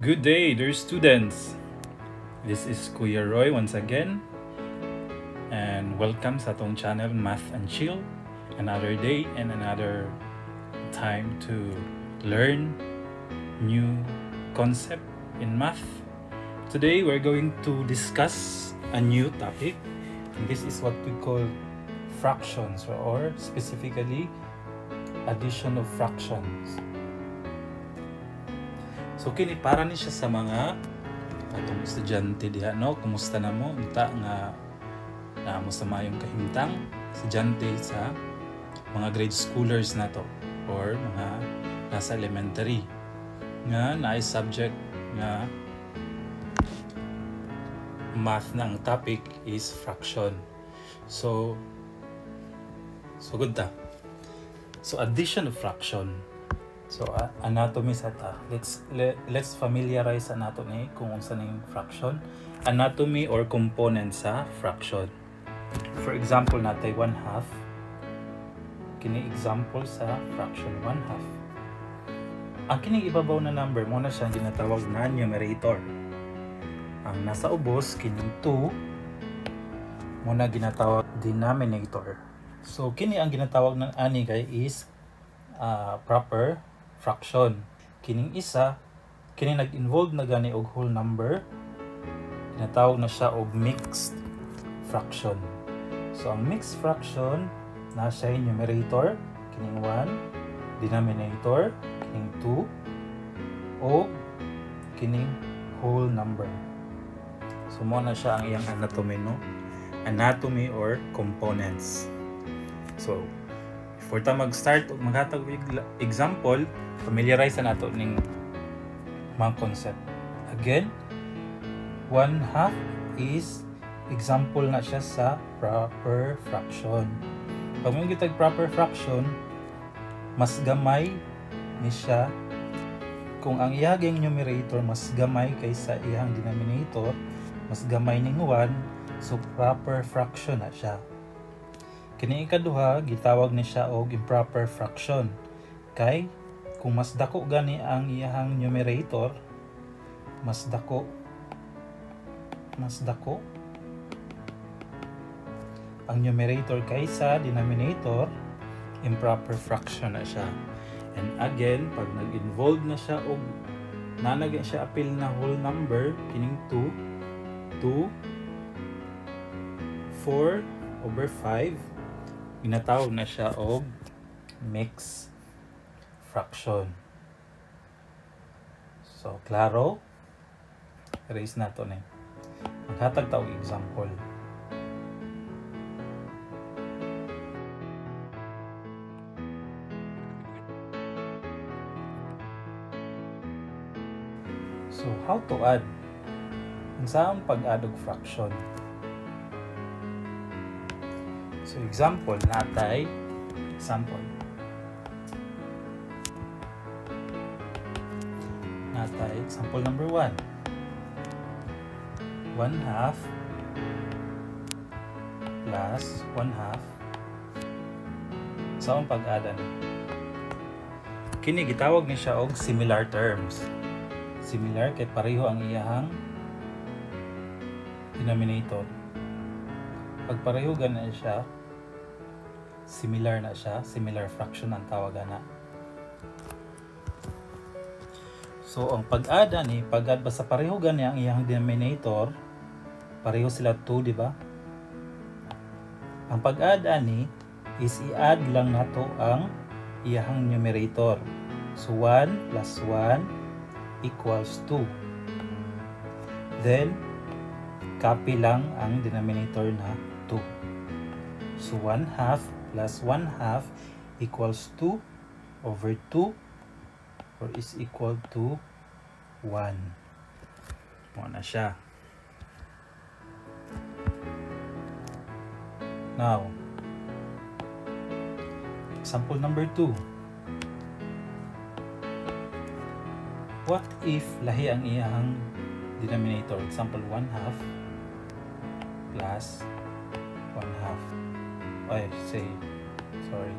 Good day, dear students. This is Kuya Roy once again. And welcome sa atong channel Math and Chill. Another day and another time to learn new concept in math. Today we're going to discuss a new topic. This is what we call fractions or specifically addition of fractions. So kini para ni siya sa mga atong estudyante diha no kumusta na mo unta nga na mo sa mayong kahimtang estudyante sa mga grade schoolers na to or mga nasa elementary nga naay subject nga math na topic is fraction. So so good ta. So addition of fraction. So uh, anatomy sa ta. Let's le, let's familiarize sa nato ni kung unsa na yung fraction. Anatomy or component sa fraction. For example natay 1 half. Kini example sa fraction 1 half. Ang kining ibabaw na number mo na siya ginatawag na numerator. Ang nasa ubos kining 2 mo na ginatawag denominator. So kini ang ginatawag ng ani kay is uh, proper fraction. Kining isa, kini nag-involve na gani og whole number, tinatawag na siya og mixed fraction. So ang mixed fraction na siya numerator, kining 1, denominator, kining 2, o kining whole number. So mo na siya ang iyang anatomy no? Anatomy or components. So before ta mag-start og maghatag example, familiarize na nato ning mga concept. Again, 1 half is example na siya sa proper fraction. Pag mo gitag proper fraction, mas gamay ni siya kung ang iyaging numerator mas gamay kaysa iyang denominator, mas gamay ning 1, so proper fraction na siya. Kini ikaduha gitawag ni siya og improper fraction. Kay kung mas dako gani ang iyahang numerator, mas dako mas dako ang numerator kaysa denominator, improper fraction na siya. And again, pag nag-involve na siya og nanagyan siya apil na whole number, kining 2, 2, 4 over 5, ginatawag na siya og mixed fraction. So, klaro? Erase na to ni. Maghatag ta og example. So, how to add? Ang saan pag-add og fraction? So, example natay example. Natay example number 1 1 half plus 1 half. Sa so, pag-add kini gitawag ni siya og similar terms. Similar kay pareho ang iyahang denominator. Pag pareho gana siya similar na siya similar fraction ang tawagan na So, ang pag-ada ni, pag-add basta pareho gani ang iyang denominator, pareho sila 2, di ba? Ang pag-add ani is i-add lang nato ang iyang numerator. So, 1 plus 1 equals 2. Then, copy lang ang denominator na 2. So, 1 half plus 1 half equals 2 over 2 or is equal to 1. Mo na siya. Now, example number 2. What if lahi ang iyang denominator? Example 1 half plus 1 half. Ay, say, sorry.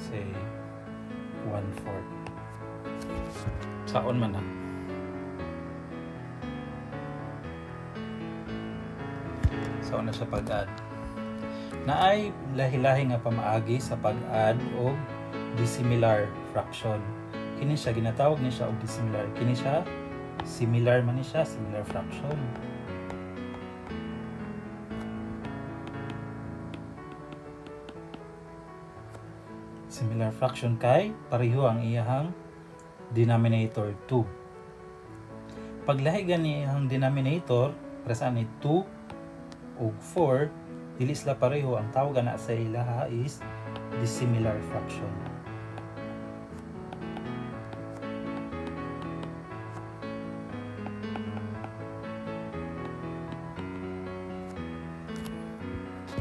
Say, one fourth. Saon man na. Saon na siya pag-add. Naay lahi-lahi nga pamaagi sa pag-add o dissimilar fraction. Kini siya ginatawag ni siya og dissimilar. Kini siya similar man ni siya, similar fraction. Similar fraction kay pareho ang iyahang denominator 2. Paglahi gani ang denominator, sa ni 2 ug 4, dili sila pareho ang tawag na sa ilaha is dissimilar fraction.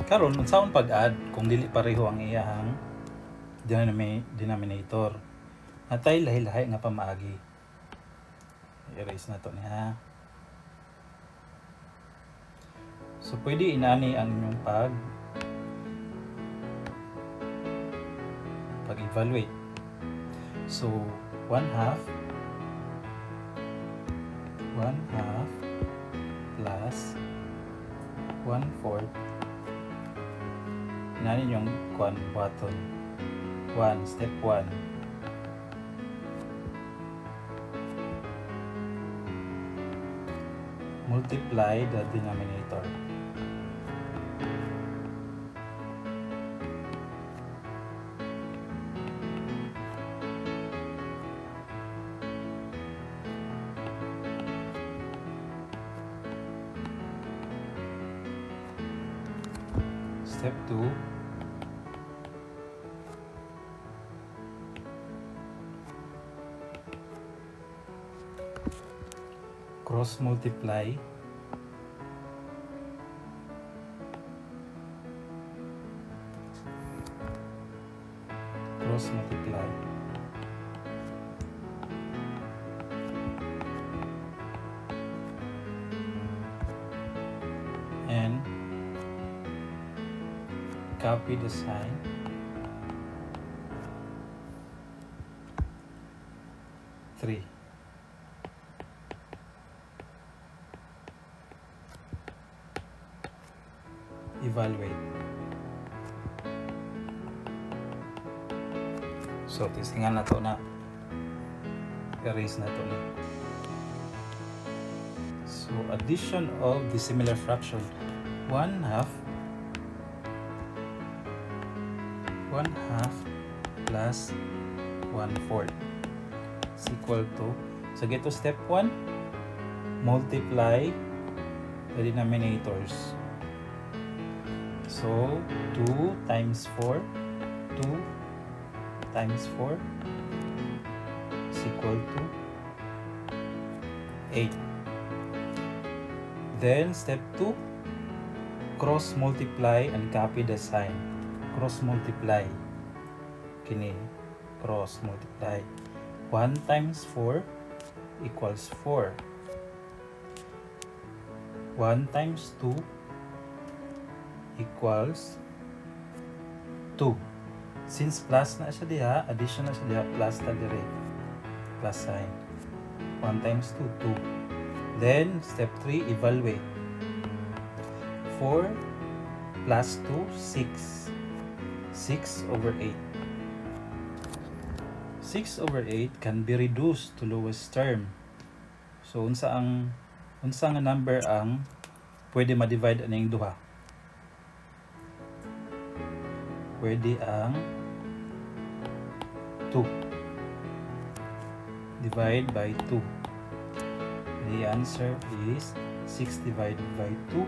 karon unsaon pag-add kung dili pareho ang iyahang denominator. Natay lahi-lahi nga pamaagi. Erase na to niya. So pwede inani ang inyong pag pag-evaluate. So 1 half 1 half plus 1 fourth. Inanin yung kwan button 1 step 1 multiply the denominator. Step 2 cross multiply. Cross multiply. And copy the sign. Three evaluate. So, testingan na to na. Erase na to na. So, addition of the similar fraction. 1 half 1 half plus 1 fourth is equal to so get to step 1 multiply the denominators So, 2 times 4, 2 times 4 is equal to 8. Then, step 2, cross multiply and copy the sign. Cross multiply. Kini, cross multiply. 1 times 4 equals 4. 1 times 2 equals 2. Since plus na siya diha, addition na siya diha, plus ta dire. Plus sign. 1 times 2, 2. Then, step 3, evaluate. 4 plus 2, 6. 6 over 8. 6 over 8 can be reduced to lowest term. So, unsa ang unsa nga number ang pwede ma-divide aning duha? Pwede ang 2 divide by 2 the answer is 6 divided by 2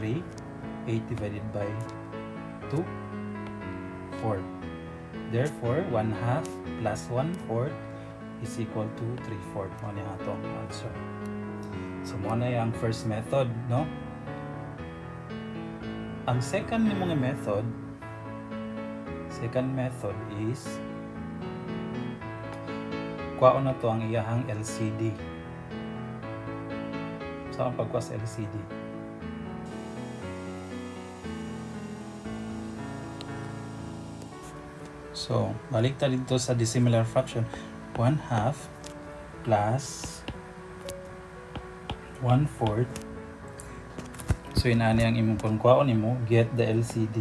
3 8 divided by 2 4 therefore 1 half plus 1 fourth is equal to 3 fourth. Mo na atong answer. So mo na yung first method no ang second ni mga method, second method is kuha na to ang iyahang LCD. So, ang pagkuha sa LCD. So, balik ta dito sa dissimilar fraction. 1 half plus 1 fourth. So inani ang imong pangkwaon nimo get the LCD.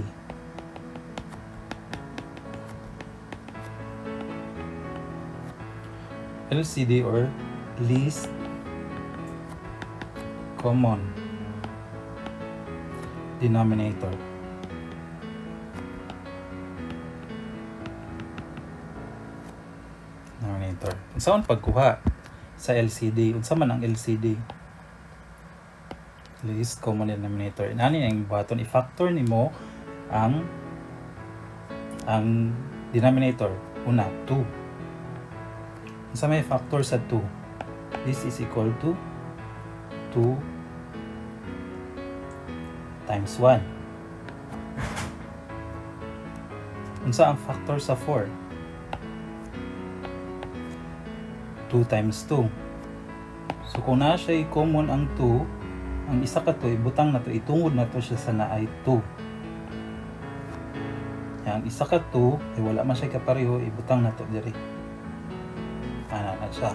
LCD or least common denominator. Denominator. Unsa man pagkuha sa LCD? Unsa man ang LCD? Least common denominator. Inani ang button i-factor nimo ang ang denominator. Una, 2. Unsa may factor sa 2? This is equal to 2 times 1. Unsa ang factor sa 4? 2 times 2. So kung na siya common ang 2, ang isa ka to ibutang na to itungod na to siya sa naay 2. Yang isa ka 2 ay wala man siya kapareho ibutang na to diri. Ana na siya.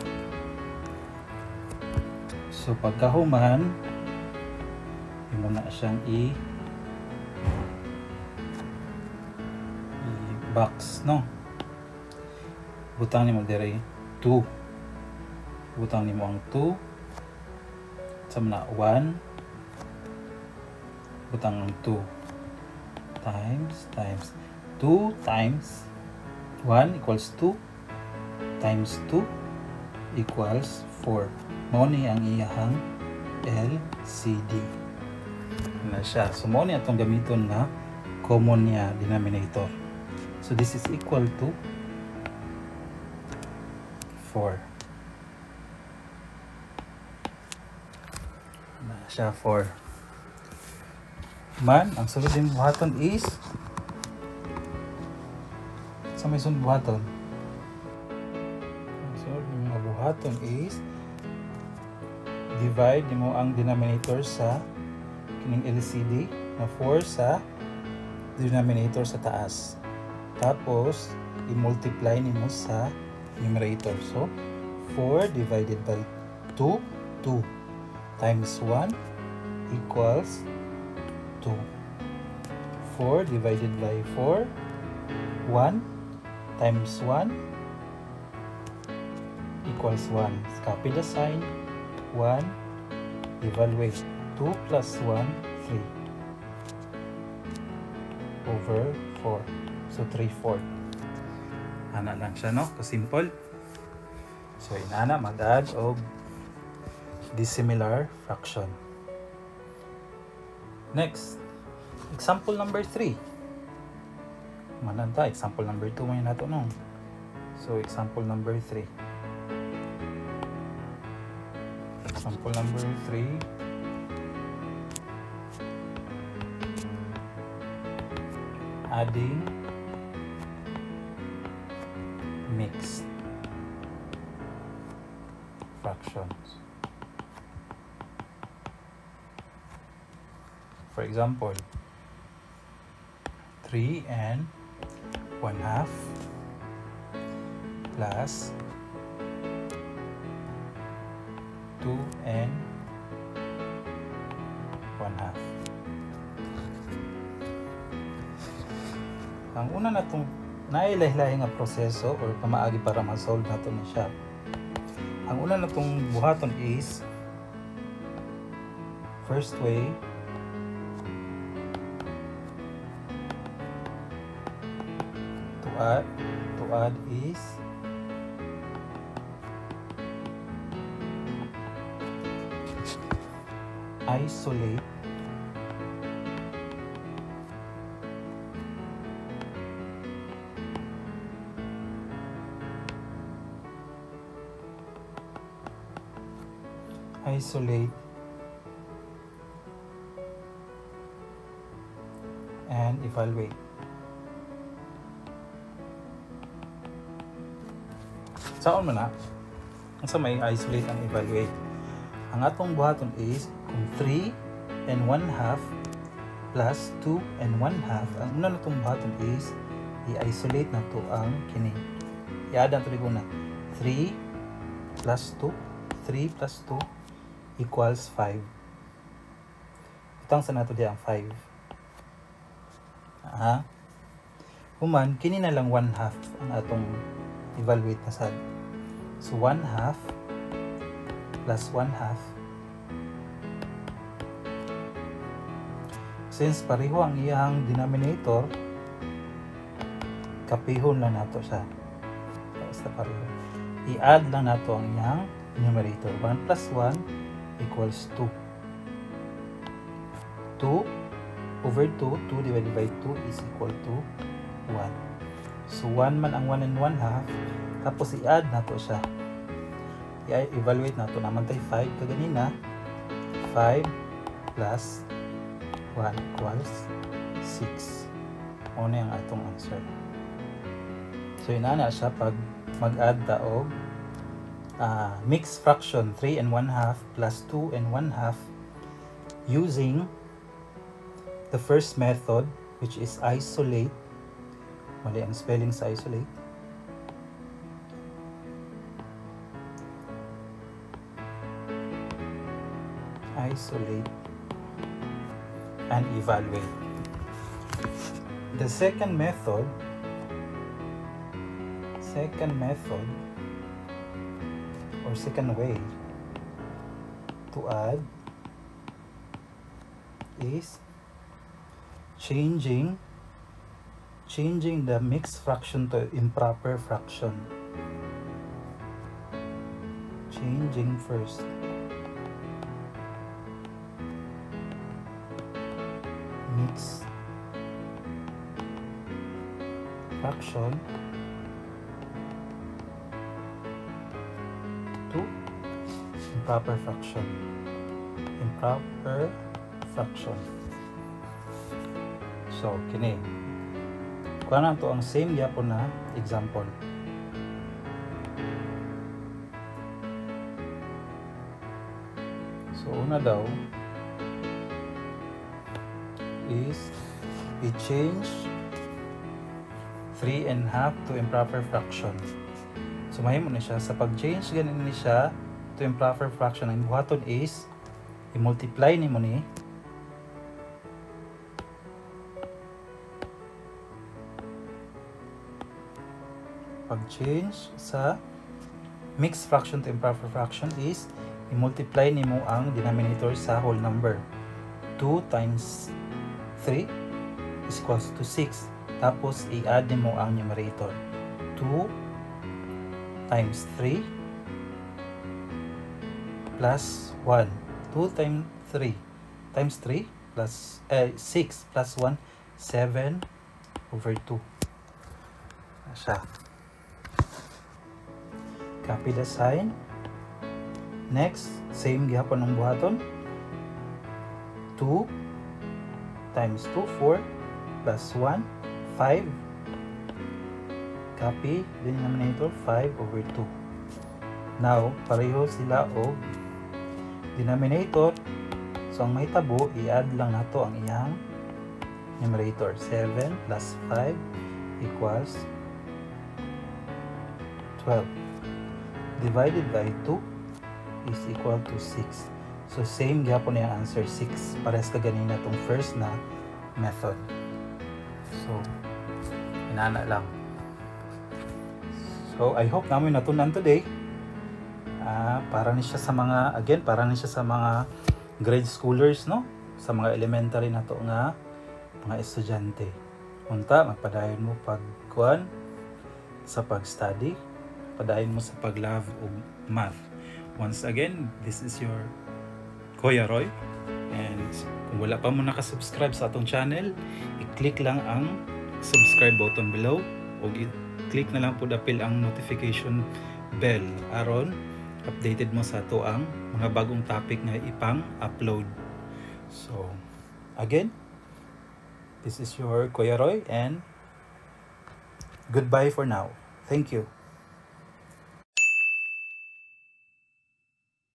So pagkahuman imo na siyang i i-box no. Butang nimo diri 2. Butang nimo ang 2 sa na 1 butang ng 2 times times 2 times 1 equals 2 times 2 equals 4 mo ni ang iyahang LCD na siya so mo ni atong gamiton nga common niya denominator. So this is equal to 4 siya 4 man. Ang sulod din buhaton is sa may sunod buhaton ang sunod din mga buhaton is divide mo ang denominator sa kining LCD na 4 sa denominator sa taas. Tapos i-multiply nimo sa numerator. So 4 divided by 2 2 times 1 equals 2. 4 divided by 4, 1 times 1 equals 1. Copy the sign, 1, evaluate. 2 plus 1, 3. Over 4. So 3 4. Ana lang siya, no? Kasimple. So, inana, mag-add dissimilar fraction. Next, example number 3. Mananta, example number 2 may nato no. So, example number 3. Example number 3. Adding mixed fractions. For example, 3 and 1 half plus 2 and 1 half. Ang una na itong nailahilahi nga proseso or pamaagi para ma-solve nato na siya. Ang una na itong buhaton is first way add to add is isolate. Isolate and evaluate Saan mo na? Ang sa may isolate and evaluate. Ang atong buhaton is kung 3 and 1 half plus 2 and 1 half. Ang una na itong buhaton is i-isolate na to ang kini. I-add na ito na. 3 plus 2 3 plus 2 equals 5 itang sa nato di ang 5 ha human kini na lang 1 half ang atong evaluate na sad so 1 half plus 1 half. Since pareho ang iyang denominator kapihon lang nato siya. Basta pareho. I-add lang nato ang iyang numerator. 1 plus 1 equals 2 2 over 2 2 divided by 2 is equal to 1 so 1 man ang 1 and 1 half tapos i-add nato siya i-evaluate nato naman tayo 5 kaganina 5 plus 1 equals 6. Ano yung atong answer. So, inana siya pag mag-add ta og uh, mixed fraction 3 and 1 half plus 2 and 1 half using the first method which is isolate. Mali ang spelling sa isolate. Isolate and evaluate. The second method, second method or second way to add is changing changing the mixed fraction to improper fraction changing first mix fraction to improper fraction. Improper fraction. So kini. Kuha na to ang same yapon na example. So una daw is i-change 3 and half to improper fraction. So mahimo na siya sa pag-change ganin ni siya to improper fraction ang buhaton is i-multiply nimo ni pag-change sa mixed fraction to improper fraction is i-multiply nimo ang denominator sa whole number. 2 times 3 is equals to 6. Tapos, i-add mo ang numerator. 2 times 3 plus 1. 2 times 3 times 3 plus eh, 6 plus 1 7 over 2. Siya. Copy the sign. Next, same gihapon ng buhaton. 2 times 2, 4 plus 1, 5. Copy, denominator 5 over 2. Now, pareho sila o denominator. So, ang mahitabo, i-add lang nato ang iyang numerator. 7 plus 5 equals 12. Divided by 2 is equal to 6. So, same gyapon na answer 6. Pares ka ganina itong first na method. So, inana lang. So, I hope namin natunan today. Uh, para ni siya sa mga, again, para ni siya sa mga grade schoolers, no? Sa mga elementary na to nga, mga estudyante. Unta, magpadayon mo pagkuan sa pag-study, padayon mo sa pag-love o math. Once again, this is your Kuya Roy. And kung wala pa mo nakasubscribe sa atong channel, i-click lang ang subscribe button below o i-click na lang po dapil ang notification bell aron updated mo sa to ang mga bagong topic na ipang upload. So, again, this is your Kuya Roy and goodbye for now. Thank you.